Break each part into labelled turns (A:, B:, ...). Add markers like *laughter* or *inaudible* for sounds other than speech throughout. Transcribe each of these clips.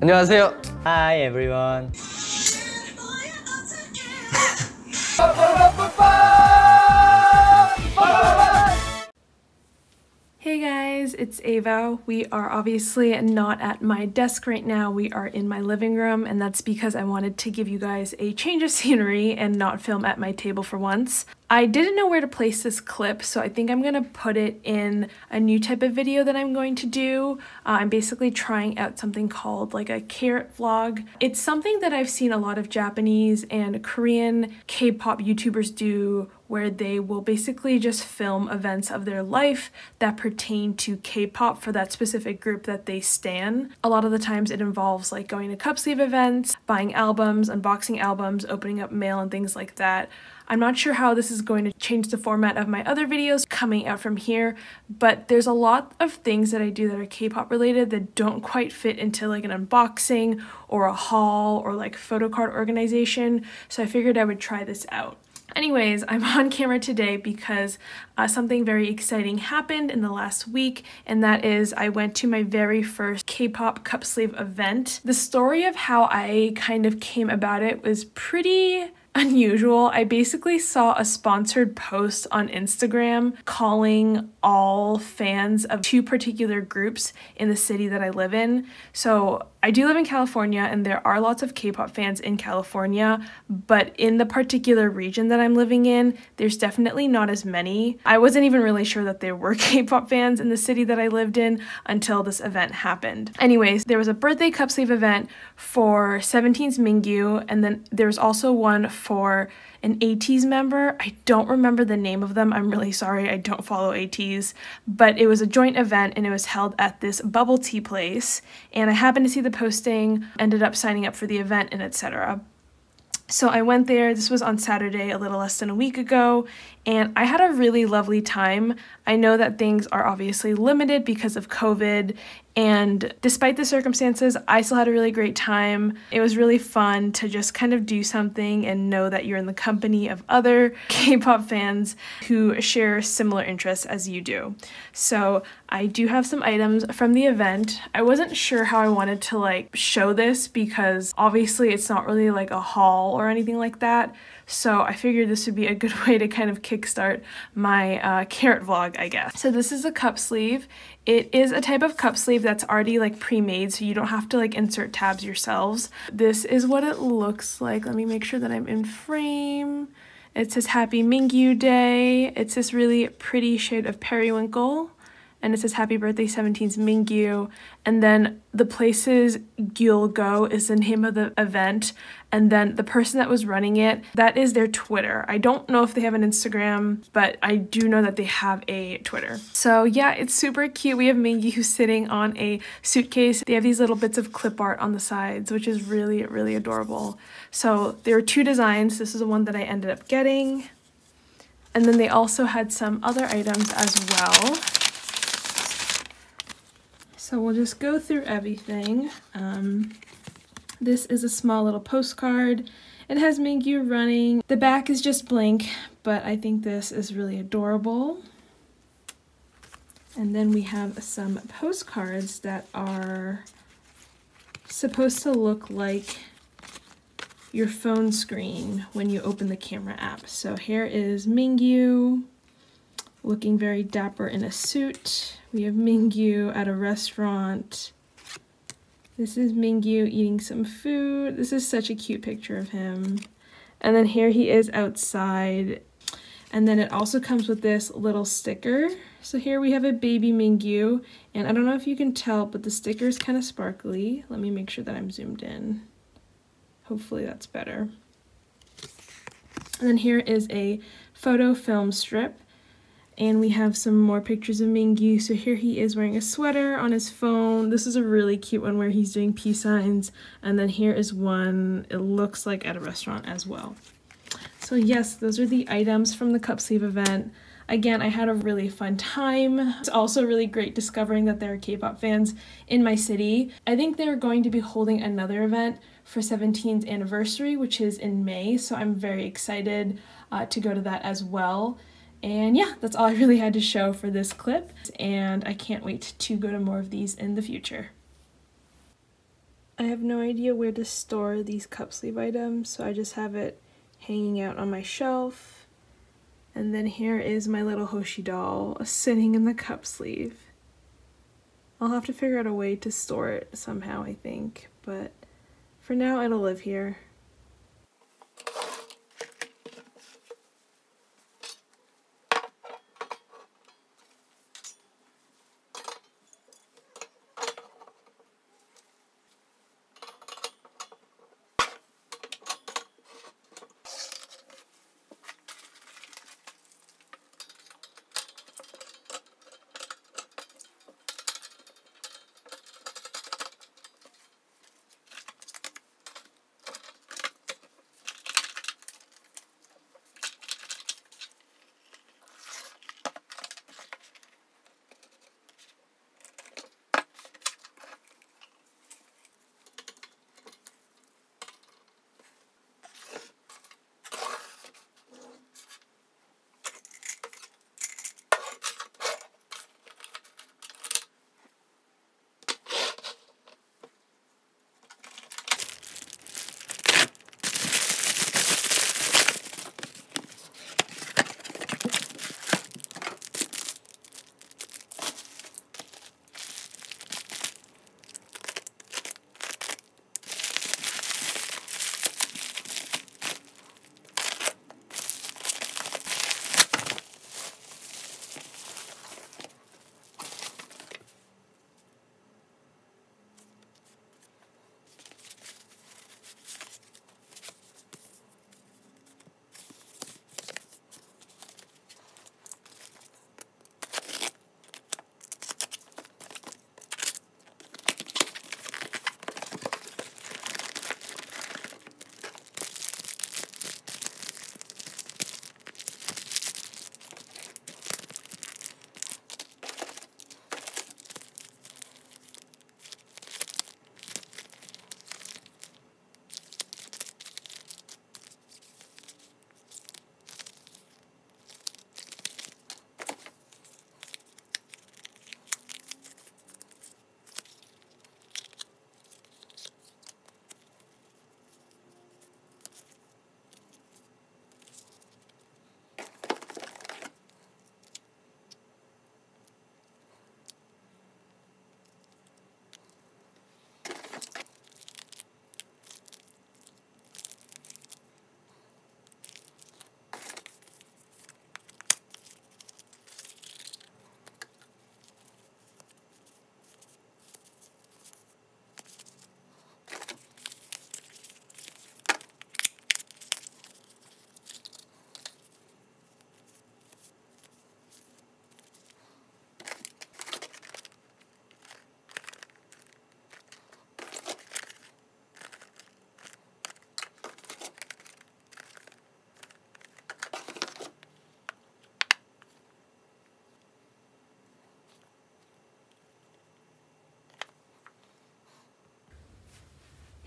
A: 안녕하세요.
B: Hi everyone.
C: Hey guys, it's Ava. We are obviously not at my desk right now. We are in my living room, and that's because I wanted to give you guys a change of scenery and not film at my table for once. I didn't know where to place this clip, so I think I'm gonna put it in a new type of video that I'm going to do. Uh, I'm basically trying out something called like a Carat vlog. It's something that I've seen a lot of Japanese and Korean K-pop YouTubers do where they will basically just film events of their life that pertain to K-pop for that specific group that they stan. A lot of the times it involves like going to cup sleeve events, buying albums, unboxing albums, opening up mail and things like that. I'm not sure how this is going to change the format of my other videos coming out from here, but there's a lot of things that I do that are K-pop related that don't quite fit into like an unboxing or a haul or like photo card organization, so I figured I would try this out. Anyways, I'm on camera today because uh, something very exciting happened in the last week, and that is I went to my very first K-pop cup sleeve event. The story of how I kind of came about it was pretty unusual. I basically saw a sponsored post on Instagram calling all fans of two particular groups in the city that I live in. So I do live in California and there are lots of K-pop fans in California, but in the particular region that I'm living in, there's definitely not as many. I wasn't even really sure that there were *laughs* K-pop fans in the city that I lived in until this event happened. Anyways, there was a birthday cup sleeve event for 17's Mingyu and then there was also one for an ATEEZ member. I don't remember the name of them. I'm really sorry. I don't follow ATEEZ. but it was a joint event and it was held at this bubble tea place. And I happened to see the posting, ended up signing up for the event and etc. So I went there. This was on Saturday, a little less than a week ago, and I had a really lovely time. I know that things are obviously limited because of COVID, and despite the circumstances, I still had a really great time. It was really fun to just kind of do something and know that you're in the company of other *laughs* K pop fans who share similar interests as you do. So, I do have some items from the event. I wasn't sure how I wanted to like show this because obviously it's not really like a haul or anything like that. So I figured this would be a good *laughs* way to kind of kickstart my uh, Carat vlog, I guess. So this is a cup sleeve. It is a type of cup sleeve that's already like pre-made, so you don't have to like insert tabs yourselves. This is what it looks like. Let me make sure that I'm in frame. It says Happy Mingyu Day. It's this really pretty shade of periwinkle and it says happy birthday 17's Mingyu and then the places you'll go is the name of the event and then the person that was running it that is their Twitter. I don't know if they have an Instagram but I do know that they have a Twitter. So yeah it's super cute. We have Mingyu sitting on a suitcase. They have these little bits of clip art on the sides which is really really adorable. So there are two designs. This is the one that I ended up getting. And then they also had some other items as well. So we'll just go through everything. Um, this is a small little postcard. It has Mingyu running. The back is just blank, but I think this is really adorable. And then we have some postcards that are supposed to look like your phone screen when you open the camera app. So here is Mingyu looking very dapper in a suit. We have Mingyu at a restaurant. This is Mingyu eating some food. This is such a cute picture of him. And then here he is outside. And then it also comes with this little sticker. So here we have a baby Mingyu. And I don't know if you can tell, but the sticker is kind of sparkly. Let me make sure that I'm zoomed in. Hopefully that's better. And then here is a photo film strip and we have some more pictures of Mingyu. So here he is wearing a sweater on his phone. This is a really cute one where he's doing peace signs. And then here is one, it looks like at a restaurant as well. So yes, those are the items from the cup sleeve event. Again, I had a really fun time. It's also really great discovering that there are K-pop fans in my city. I think they're going to be holding another event for 17th anniversary, which is in May, so I'm very excited uh, to go to that as well. And yeah, that's all I really had to show for this clip, and I can't wait to go to more of these in the future. I have no idea where to store these cup sleeve items, so I just have it hanging out on my shelf. And then here is my little Hoshi doll sitting in the cup sleeve. I'll have to figure out a way to store it somehow, I think, but for now it'll live here.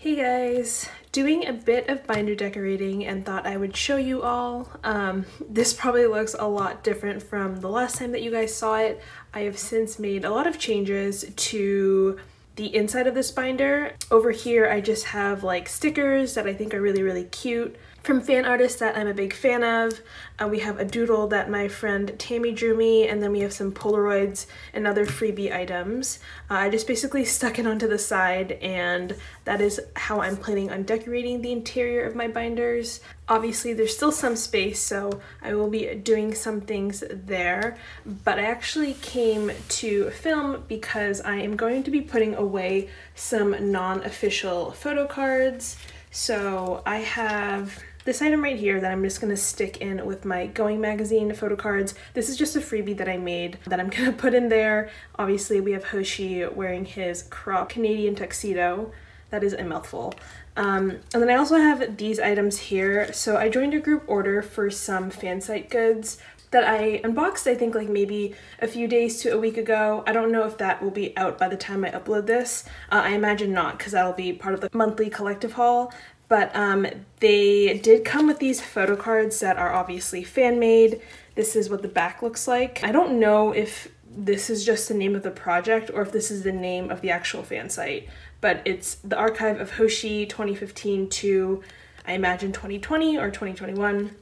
C: Hey guys, doing a bit of binder decorating and thought I would show you all. Um, this probably looks a lot different from the last time that you guys saw it. I have since made a lot of changes to the inside of this binder. Over here I just have like stickers that I think are really really cute from fan artists that I'm a big fan of. Uh, we have a doodle that my friend Tammy drew me, and then we have some Polaroids and other freebie items. Uh, I just basically *laughs* stuck it onto the side, and that is how I'm planning on decorating the interior of my binders. Obviously, there's still some space, so I will be doing some things there, but I actually came to film because I am going to be putting away some non-official photo cards. So I have this item right here that I'm just gonna stick in with my Going Magazine photo cards. This is just a freebie that I made that I'm *laughs* gonna put in there. Obviously we have Hoshi wearing his crop Canadian tuxedo. That is a mouthful. Um, and then I also have these items here. So I joined a group order for some fan site goods that I unboxed I think like maybe a few days to a week ago. I don't know if that will be out by the time I upload this. Uh, I imagine not because that'll be part of the monthly collective haul but um, they did come with these photo cards that are obviously fan made. This is what the back looks like. I don't know if this is just the name of the project or if this is the name of the actual fan site. But it's the archive of Hoshi 2015 to, I imagine, 2020 or 2021.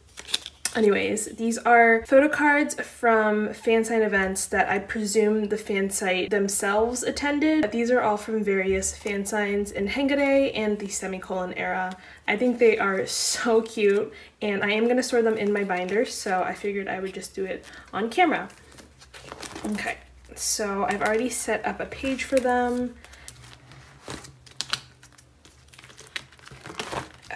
C: Anyways, these are photo cards from fan sign events that I presume the fan site themselves attended. These are all from various fan signs in Hengare and the semicolon era. I think they are so cute and I am going to store them in my binder so I figured I would just do it on camera. Okay, so I've already set up a page for them.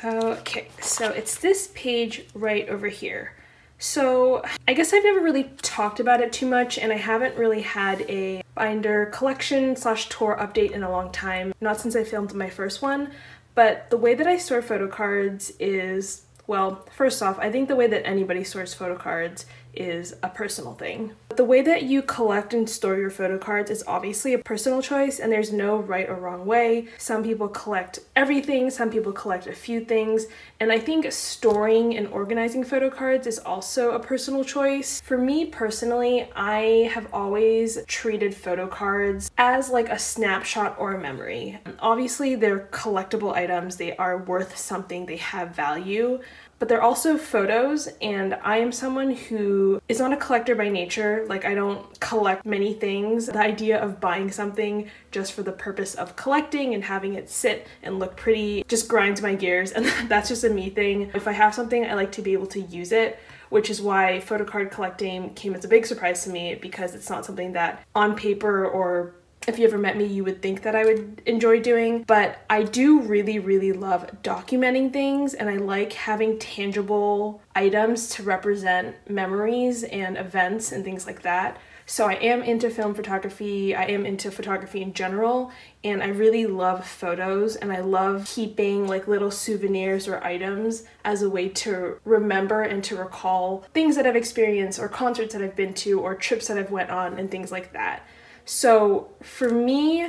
C: Okay, so it's this page right over here. So I guess I've never really talked about it too much and I haven't really had a binder collection slash tour update in a long time, not since I filmed my first one, but the way that I store photo cards is well, first off, I think the way that anybody stores photo cards is a personal thing. The way that you collect and store your photo cards is obviously a personal choice and there's no right or wrong way. Some people collect everything, some people collect a few things, and I think storing and organizing photo cards is also a personal choice. For me personally, I have always treated photo cards as like a snapshot or a memory. Obviously, they're collectible items, they are worth something, they have value, but they're also photos and I am someone who is not a collector by nature. Like I don't collect many things. The idea of buying something just for the purpose of collecting and having it sit and look pretty just grinds my gears and *laughs* that's just a me thing. If I have something, I like to be able to use it which is why photo card collecting came as a big surprise to me because it's not something that on paper or if you ever met me, you would think that I would enjoy doing. But I do really, really love documenting things and I like having tangible items to represent memories and events and things like that. So I am into film photography, I am into photography in general, and I really love photos and I love keeping like little souvenirs or items as a way to remember and to recall things that I've experienced or concerts that I've been to or trips that I've went on and things like that. So for me,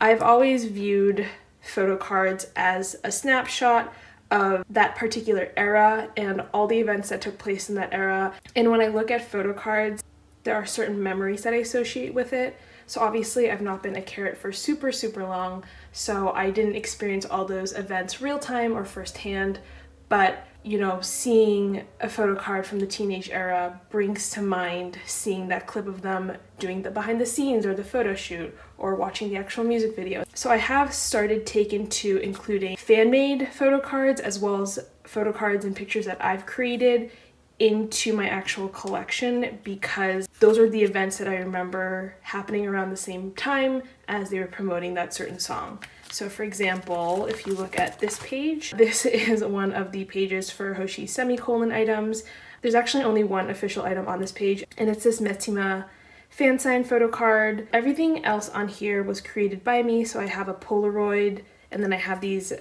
C: I've always viewed photo cards as a snapshot of that particular era and all the events that took place in that era. And when I look at photo cards, there are certain memories that I associate with it. So obviously I've not been a Carat for super, super long, so I didn't experience all those events real time or firsthand, but you know, seeing a photo card from the teenage era brings to mind seeing that clip of them doing the behind the scenes or the photo shoot or watching the actual music video. So I have started taking to including fan-made photo cards as well as photo cards and pictures that I've created into my actual collection because those are the events that I remember happening around the same time as they were promoting that certain song. So for example, if you look at this page, *laughs* this is one of the pages for Hoshi semicolon items. There's actually only one official item on this page, and it's this Metsima fan sign photo card. Everything else on here was created by me, so I have a Polaroid, and then I have these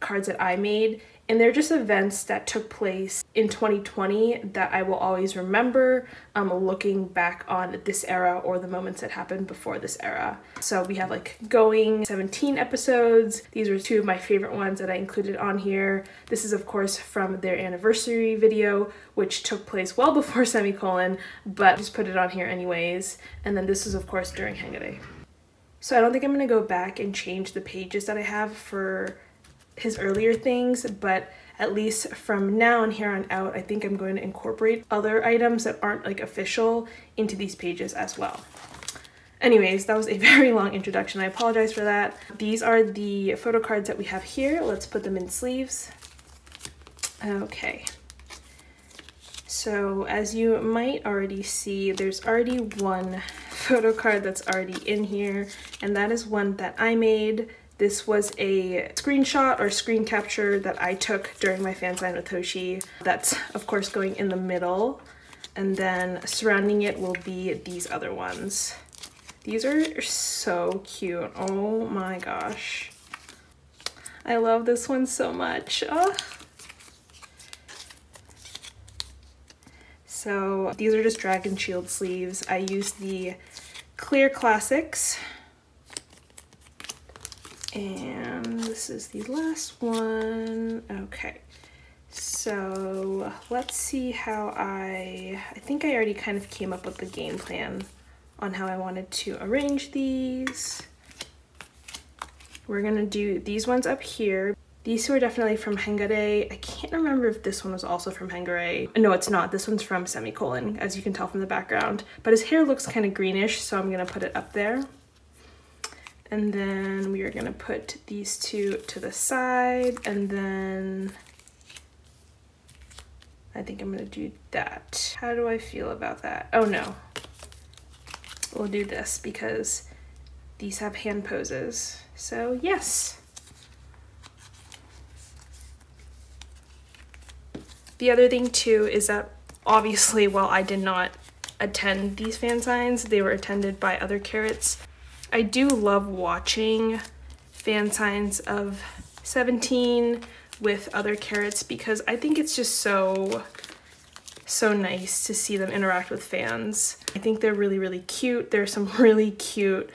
C: cards that I made, and they're just events that took place in 2020 that I will always remember um, looking back on this era or the moments that happened before this era. So we have like Going 17 episodes. These were two of my favorite ones that I included on here. This is of course from their anniversary video, which took place well before *laughs* semicolon, but just put it on here anyways. And then this is of course during Hengare. So I don't think I'm gonna go back and change the pages that I have for his earlier things, but at least from now and here on out, I think I'm going to incorporate other items that aren't like official into these pages as well. Anyways, that was a *laughs* very long introduction. I apologize for that. These are the photo cards that we have here. Let's put them in sleeves. Okay. So as you might already see, there's already one *laughs* photo card that's already in here, and that is one that I made this was a screenshot or screen capture that I took during my fan sign with Hoshi. That's of course going in the middle and then surrounding it will be these other ones. These are so cute. Oh my gosh. I love this one so much. Oh. So these are just Dragon Shield sleeves. I used the Clear Classics and this is the last one. Okay, so let's see how I, I think I already kind of came up with the game plan on how I wanted to arrange these. We're gonna do these ones up here. These two are definitely from Hengare. I can't remember if this one was also from Hengare. No, it's not. This one's from Semicolon, as you can tell from the background. But his hair looks kind of greenish, so I'm gonna put it up there. And then we are gonna put these two to the side and then I think I'm gonna do that. How do I feel about that? Oh no, we'll do this because these have hand poses. So yes. The other thing too is that obviously while I did not attend these fan signs, they were attended by other Carats. I do love watching fan signs of 17 with other Carats because I think it's just so so nice to see them interact with fans. I think they're really, really cute. There's some *laughs* really cute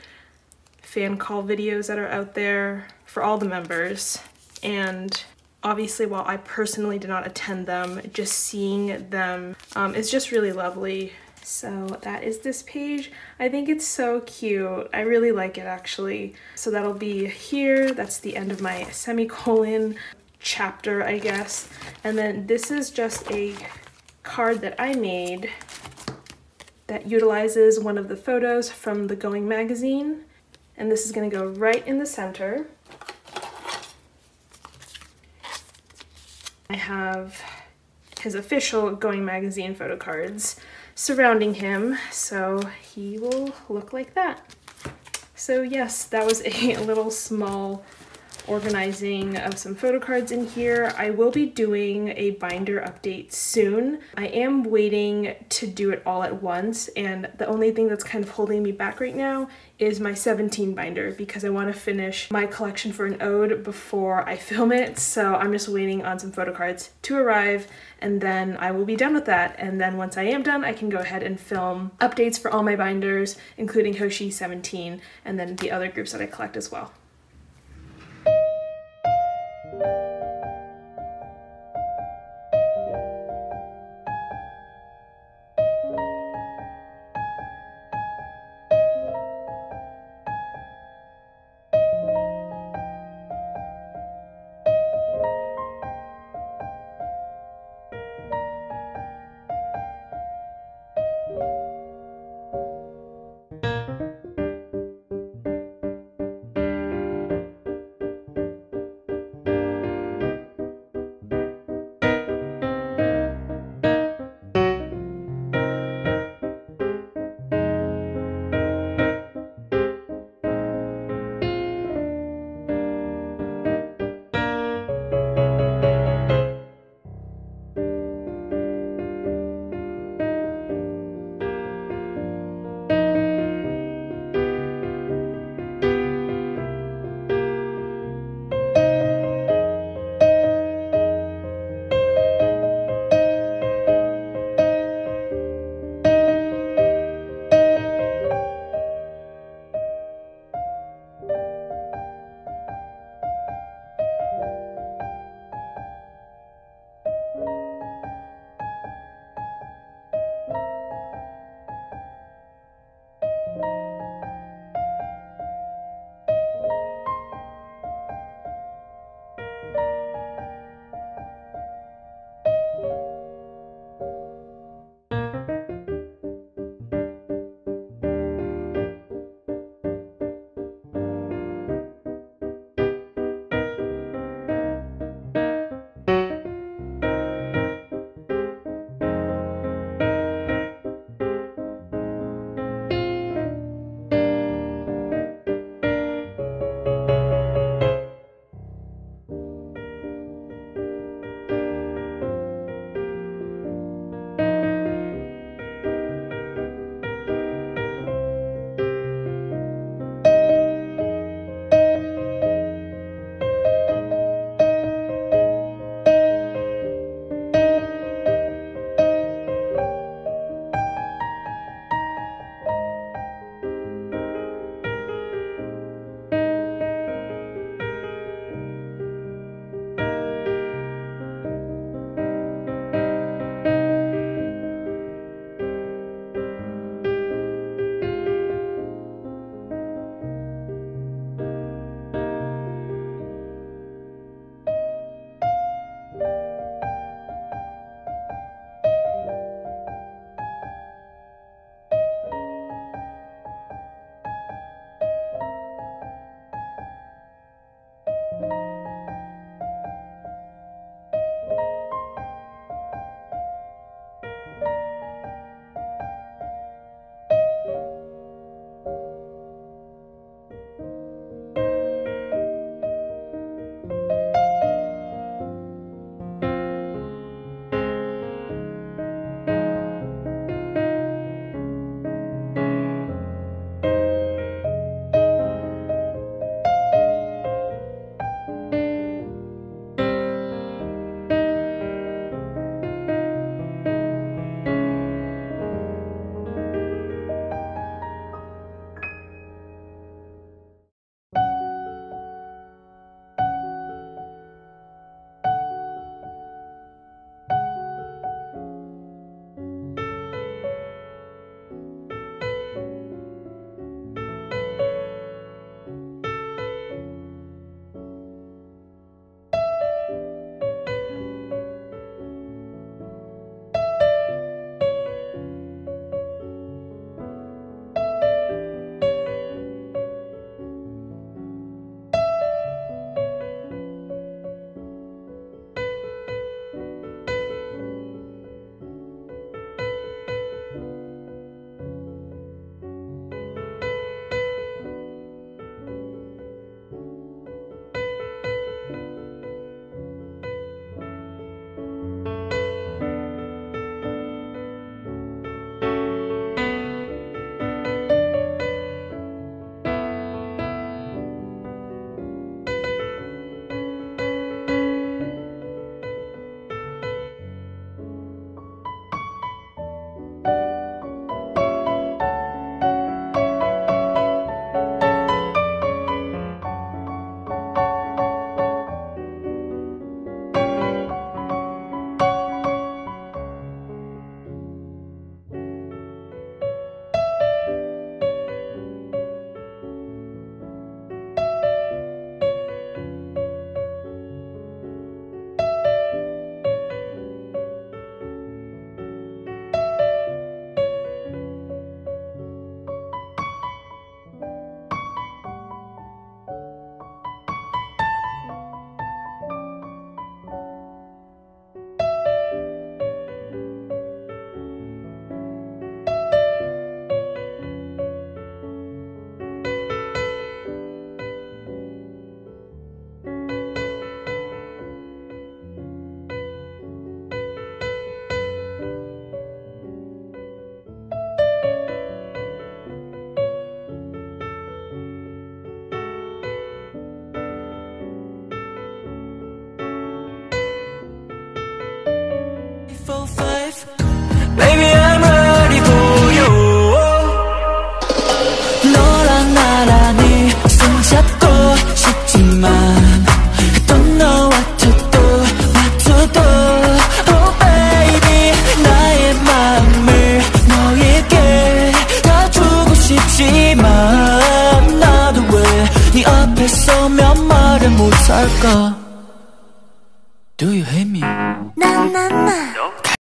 C: fan call videos that are out there for all the members. And obviously, while I personally did not attend them, just seeing them um, is just really lovely. So that is this page. I think it's so cute. I really like it actually. So that'll be here. That's the end of my semicolon chapter, I guess. And then this is just a card that I made that utilizes one of the photos from the Going magazine. And this is gonna go right in the center. I have his official Going magazine photo cards surrounding him, so he will look like that. So yes, that was a *laughs* little small organizing of some photo cards in here. I will be doing a binder update soon. I am waiting to do it all at once and the only thing that's kind of holding me back right now is my 17 binder because I want to finish my collection for an ode before I film it. So I'm just waiting on some photo cards to arrive and then I will be done with that. And then once I am done, I can go ahead and film updates for all my binders, including Hoshi 17 and then the other groups that I collect as well
A: thank you